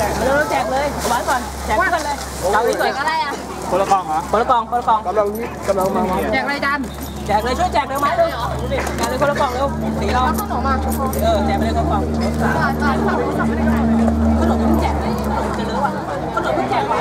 เร็แจกเลยหวานก่อนแจกเพื่อนเลยเอาอีก่อนอะไรอะคนละกองเหรอคนละกองคนละกองกำลังกำลังมาแจกอะไรจันแจกเลยช่วยแจกเร็วมาเร็วแจกเลยคนละกองเร็วสีเราขนมมาเออแจกไปเลยคนละกองขนมต้องแจกเลยขนมจะเลอะว่ะขนมต้องแจกว่ะ